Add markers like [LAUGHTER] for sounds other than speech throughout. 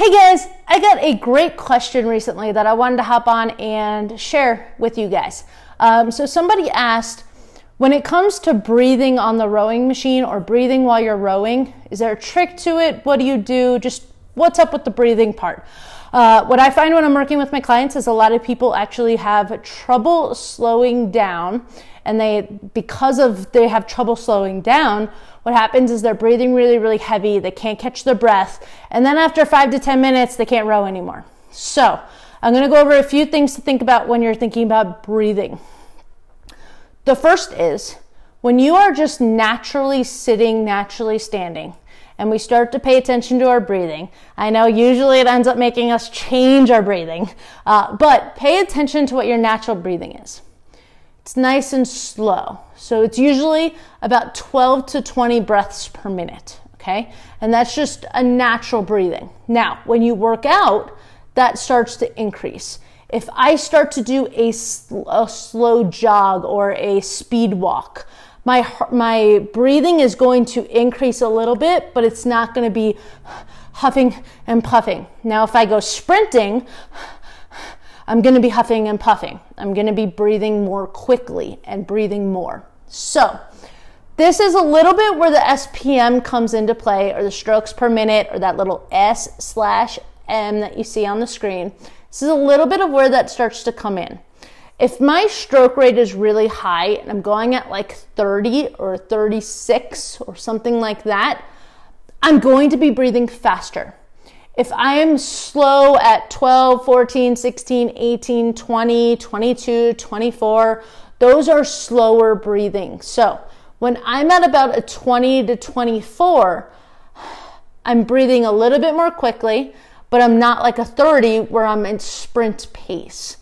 Hey guys, I got a great question recently that I wanted to hop on and share with you guys. Um, so, somebody asked, when it comes to breathing on the rowing machine or breathing while you're rowing, is there a trick to it? What do you do? Just what's up with the breathing part? Uh, what I find when I'm working with my clients is a lot of people actually have trouble slowing down, and they, because of they have trouble slowing down, what happens is they're breathing really, really heavy. They can't catch their breath. And then after five to 10 minutes, they can't row anymore. So I'm going to go over a few things to think about when you're thinking about breathing. The first is when you are just naturally sitting, naturally standing, and we start to pay attention to our breathing. I know usually it ends up making us change our breathing, uh, but pay attention to what your natural breathing is. It's nice and slow. So it's usually about 12 to 20 breaths per minute, okay? And that's just a natural breathing. Now, when you work out, that starts to increase. If I start to do a, sl- a slow jog or a speed walk, my, my breathing is going to increase a little bit, but it's not going to be huffing and puffing. Now, if I go sprinting, I'm going to be huffing and puffing. I'm going to be breathing more quickly and breathing more. So, this is a little bit where the SPM comes into play, or the strokes per minute, or that little S slash M that you see on the screen. This is a little bit of where that starts to come in. If my stroke rate is really high and I'm going at like 30 or 36 or something like that, I'm going to be breathing faster. If I am slow at 12, 14, 16, 18, 20, 22, 24, those are slower breathing. So when I'm at about a 20 to 24, I'm breathing a little bit more quickly, but I'm not like a 30 where I'm in sprint pace.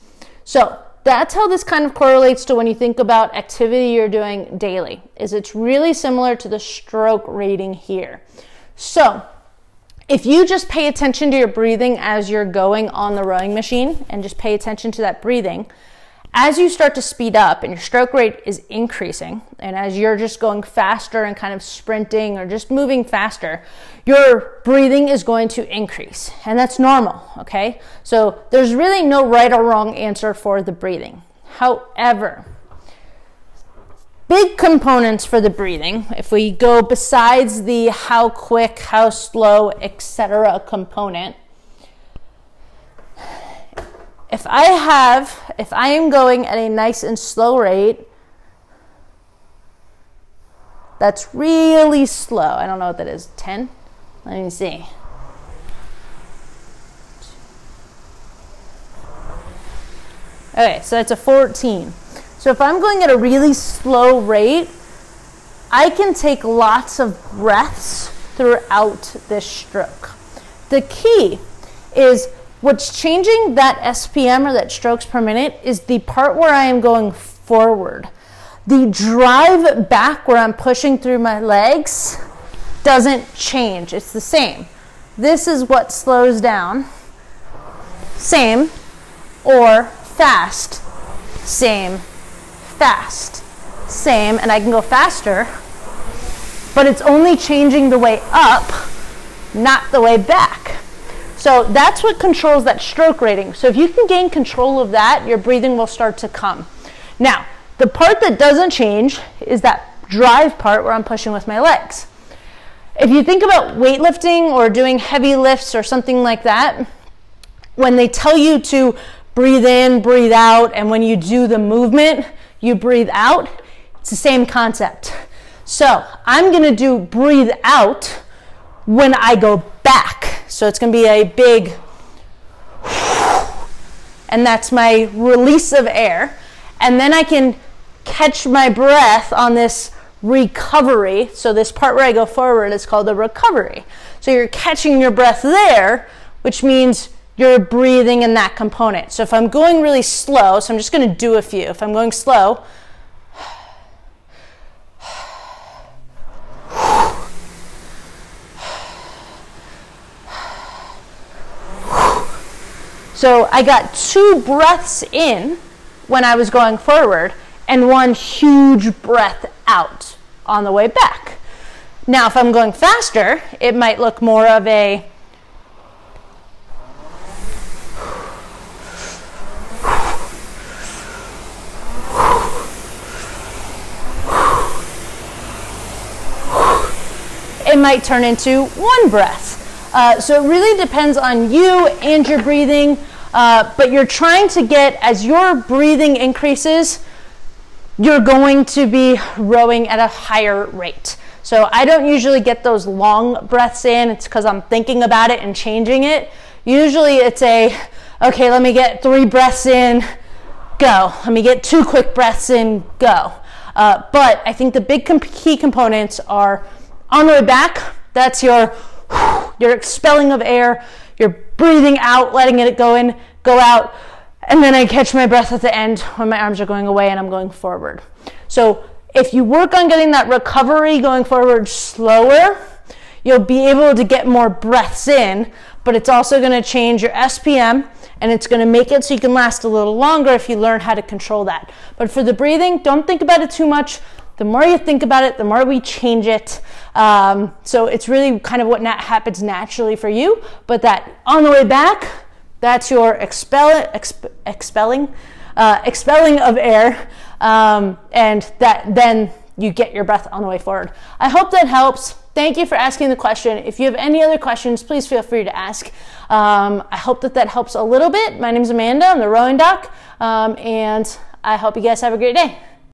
So that's how this kind of correlates to when you think about activity you're doing daily is it's really similar to the stroke rating here. So if you just pay attention to your breathing as you're going on the rowing machine and just pay attention to that breathing, as you start to speed up and your stroke rate is increasing, and as you're just going faster and kind of sprinting or just moving faster, your breathing is going to increase. And that's normal, okay? So there's really no right or wrong answer for the breathing. However, big components for the breathing. If we go besides the how quick how slow etc component if i have if i am going at a nice and slow rate that's really slow. I don't know what that is. 10 let me see. Okay so that's a 14 so if I'm going at a really slow rate, I can take lots of breaths throughout this stroke. The key is what's changing that SPM or that strokes per minute is the part where I am going forward. The drive back where I'm pushing through my legs doesn't change, it's the same. This is what slows down. Same or fast. Same fast. Same, and I can go faster, but it's only changing the way up, not the way back. So that's what controls that stroke rating. So if you can gain control of that, your breathing will start to come. Now, the part that doesn't change is that drive part where I'm pushing with my legs. If you think about weightlifting or doing heavy lifts or something like that, when they tell you to breathe in, breathe out, and when you do the movement, you breathe out, it's the same concept. So I'm gonna do breathe out when I go back. So it's gonna be a big, and that's my release of air. And then I can catch my breath on this recovery. So this part where I go forward is called the recovery. So you're catching your breath there, which means you're breathing in that component. So if I'm going really slow, so I'm just going to do a few. If I'm going slow, So I got two breaths in when I was going forward and one huge breath out on the way back. Now, if I'm going faster, it might look more of a it might turn into one breath. Uh, so it really depends on you and your breathing, uh, but you're trying to get, as your breathing increases, you're going to be rowing at a higher rate. So I don't usually get those long breaths in. It's because I'm thinking about it and changing it. Usually it's a, okay, let me get three breaths in, go. Let me get two quick breaths in, go. Uh, but I think the big key components are on the way back, that's your, [SIGHS] your expelling of air, you're breathing out, letting it go in, go out, and then I catch my breath at the end when my arms are going away and I'm going forward. So if you work on getting that recovery going forward slower, you'll be able to get more breaths in, but it's also going to change your SPM and it's going to make it so you can last a little longer if you learn how to control that. But for the breathing, don't think about it too much. The more you think about it, the more we change it. Um, so it's really kind of what nat- happens naturally for you. But that on the way back, that's your expel, exp, expelling, uh, expelling of air, um, and that then you get your breath on the way forward. I hope that helps. Thank you for asking the question. If you have any other questions, please feel free to ask. Um, I hope that that helps a little bit. My name is Amanda. I'm the rowing doc, um, and I hope you guys have a great day.